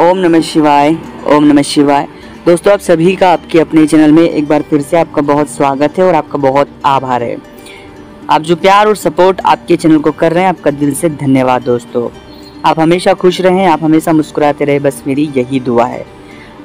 ओम नमः शिवाय, ओम नमः शिवाय। दोस्तों, आप सभी का आपके अपने चैनल में एक बार फिर से आपका बहुत स्वागत है और आपका बहुत आभार है। आप जो प्यार और सपोर्ट आपके चैनल को कर रहे हैं, आपका दिल से धन्यवाद दोस्तों। आप हमेशा खुश रहें, आप हमेशा मुस्कुराते रहे, बस मेरी यही दुआ है।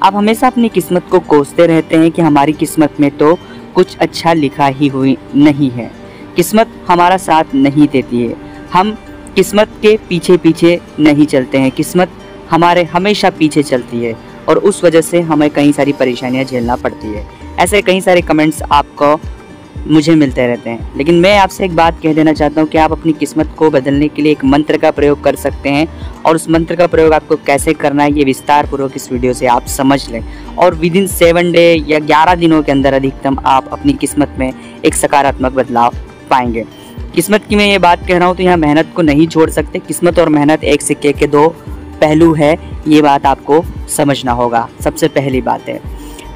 आप हमेशा अपनी किस्मत को कोसते रहते हैं कि हमारी किस्मत में तो कुछ अच्छा लिखा ही हुई नहीं है। किस्मत हमारा साथ नहीं देती है। हम किस्मत के पीछे पीछे नहीं चलते हैं। किस्मत हमारे हमेशा पीछे चलती है और उस वजह से हमें कई सारी परेशानियाँ झेलना पड़ती है। ऐसे कई सारे कमेंट्स आपको मुझे मिलते रहते हैं। लेकिन मैं आपसे एक बात कह देना चाहता हूँ कि आप अपनी किस्मत को बदलने के लिए एक मंत्र का प्रयोग कर सकते हैं और उस मंत्र का प्रयोग आपको कैसे करना है, ये विस्तार पूर्वक इस वीडियो से आप समझ लें। और विद इन सेवन डे या ग्यारह दिनों के अंदर अधिकतम आप अपनी किस्मत में एक सकारात्मक बदलाव पाएँगे। किस्मत की मैं ये बात कह रहा हूँ तो यहाँ मेहनत को नहीं छोड़ सकते। किस्मत और मेहनत एक सिक्के के दो पहलू है, ये बात आपको समझना होगा। सबसे पहली बात है,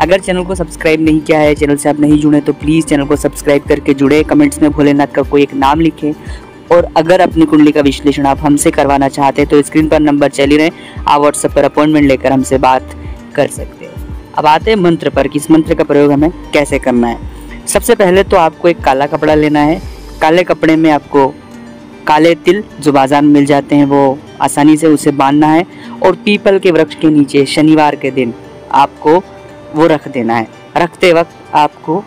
अगर चैनल को सब्सक्राइब नहीं किया है, चैनल से आप नहीं जुड़े तो प्लीज़ चैनल को सब्सक्राइब करके जुड़े। कमेंट्स में भोलेनाथ का कोई एक नाम लिखें। और अगर अपनी कुंडली का विश्लेषण आप हमसे करवाना चाहते हैं तो स्क्रीन पर नंबर चल रहे आप व्हाट्सएप पर अपॉइंटमेंट लेकर हमसे बात कर सकते हैं। अब आते हैं मंत्र पर, किस मंत्र का प्रयोग हमें कैसे करना है। सबसे पहले तो आपको एक काला कपड़ा लेना है। काले कपड़े में आपको काले तिल जो बाज़ार में मिल जाते हैं, वो आसानी से उसे बांधना है और पीपल के वृक्ष के नीचे शनिवार के दिन आपको वो रख देना है। रखते वक्त आपको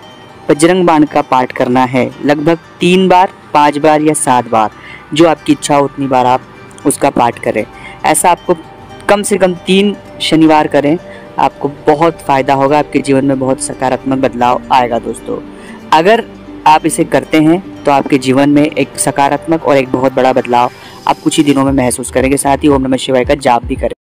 बजरंग बाण का पाठ करना है। लगभग तीन बार, पाँच बार या सात बार, जो आपकी इच्छा हो उतनी बार आप उसका पाठ करें। ऐसा आपको कम से कम तीन शनिवार करें, आपको बहुत फ़ायदा होगा, आपके जीवन में बहुत सकारात्मक बदलाव आएगा दोस्तों। अगर आप इसे करते हैं तो आपके जीवन में एक सकारात्मक और एक बहुत बड़ा बदलाव आप कुछ ही दिनों में महसूस करेंगे। साथ ही ओम नमः शिवाय का जाप भी करें।